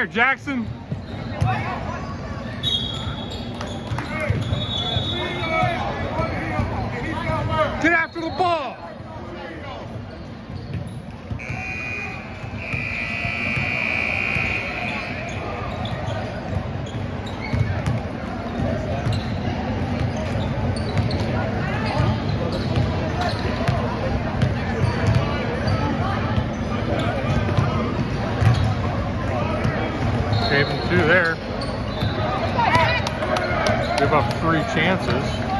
There, Jackson. Get after the ball. Him two there. Give up three chances.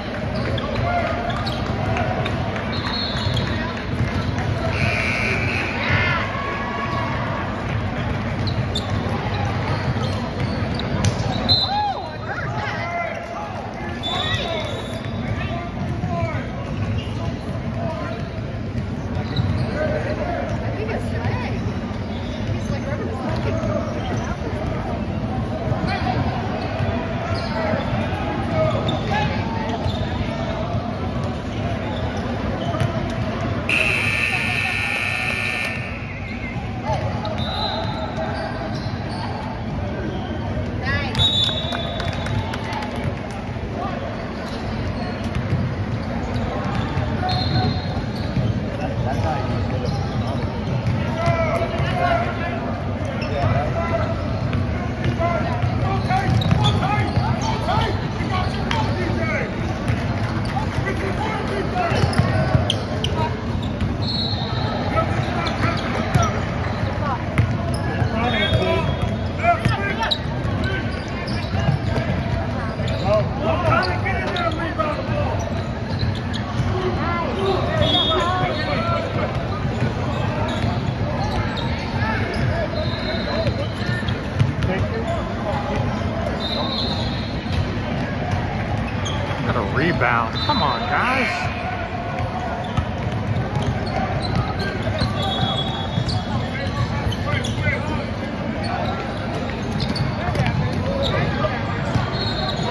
Got a rebound. Come on, guys.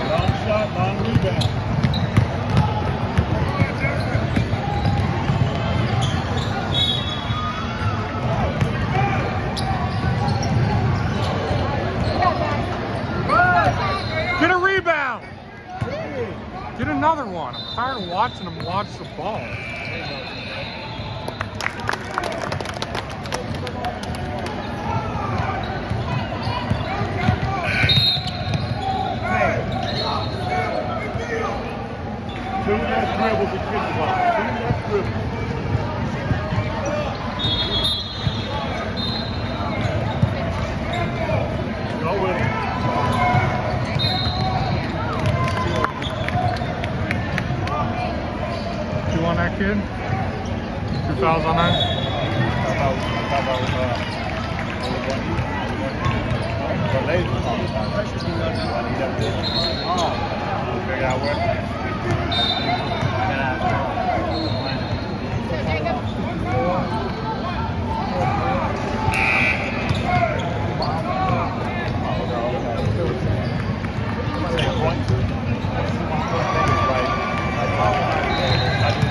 Long shot, long rebound. Get another one. I'm tired of watching them watch the ball. Two less dribbles and kick ball. Two less dribbles. Go with it. Two on that kid? Two fouls on that? How about, how about, uh, only one you? The ladies are talking about that. I need that big. Oh. Figure out where. Push,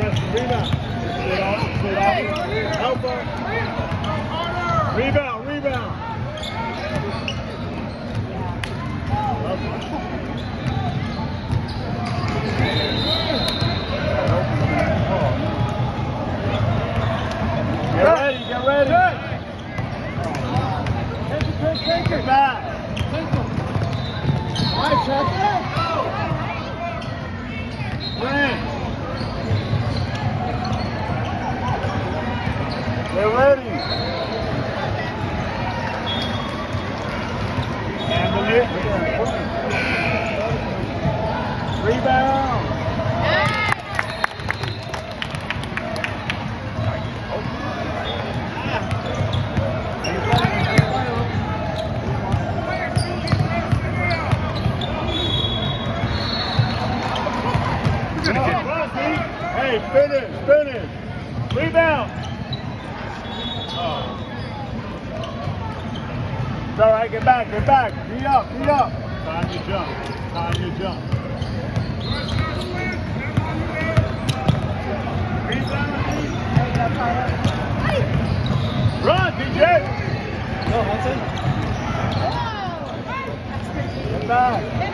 Preston. Rebound. Rebound. Rebound. Get ready, get ready. Take it, take it, take it. Back. Nice, check Range. Get ready. Handle it. Rebound. Get back. Beat up, beat up. Time to jump. Time to jump. Run, DJ. No, that's it. Get back.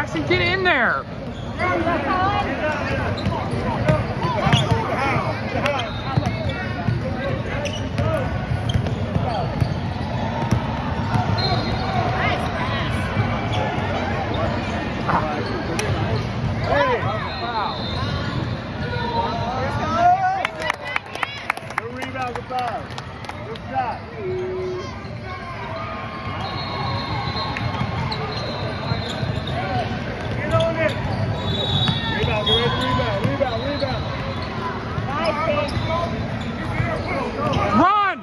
Jackson, get in there. Good rebound, good foul. Good shot. Get on it. Rebound, get ready, rebound, rebound, rebound. Run!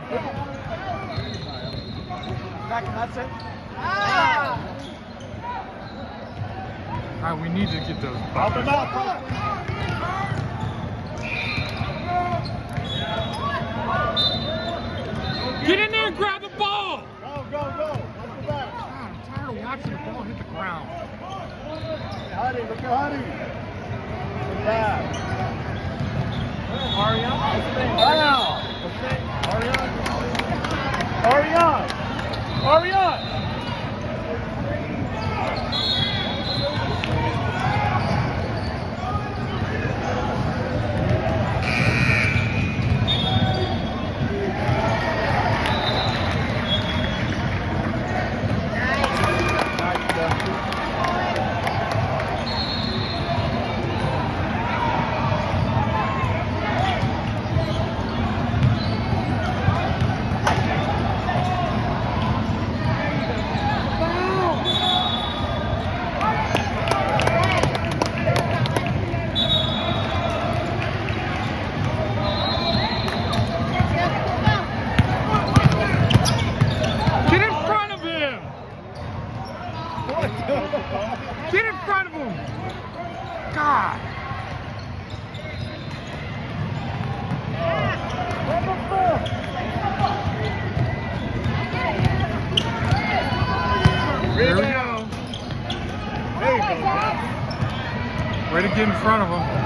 Back, that's it. All right, we need to get those. Help him out. Get in there and grab the ball. Go, go, go. Watch the back. God, I'm tired of watching the ball hit the ground. Huddy, look at Huddy. Good back. Ariana. Ariana. Ariana. Hurry up! get in front of them.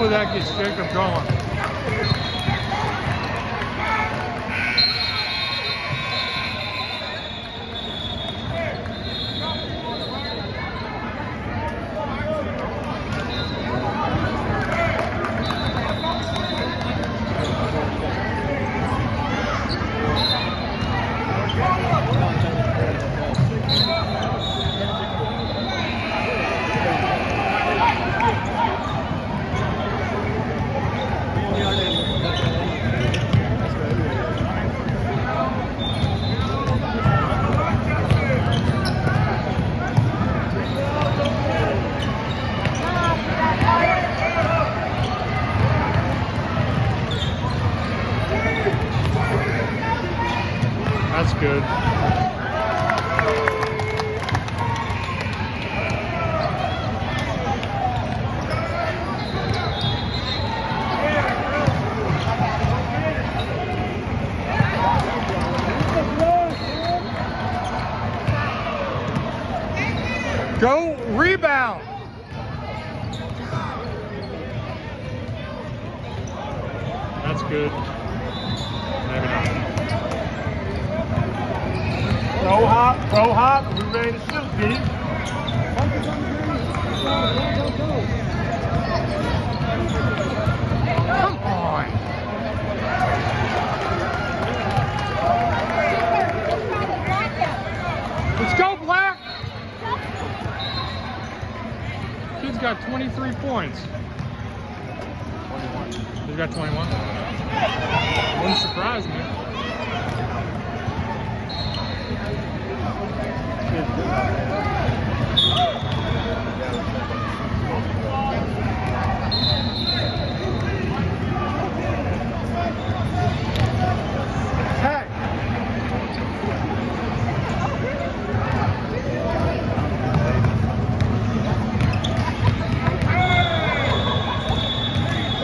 with that gets Jacob going. 23 points. He's got 21. Wouldn't surprise me.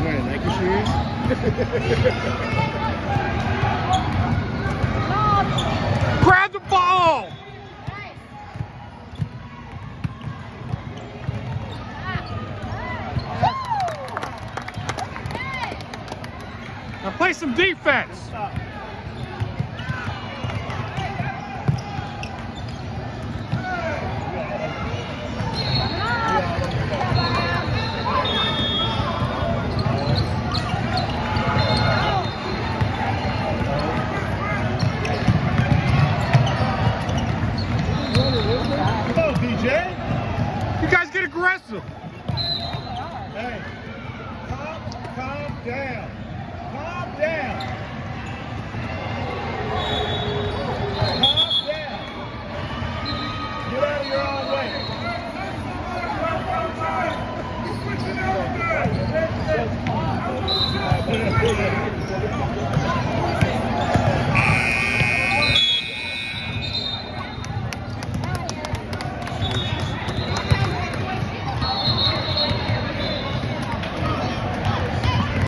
Wearing Nike shoes? Grab the ball. Now play some defense.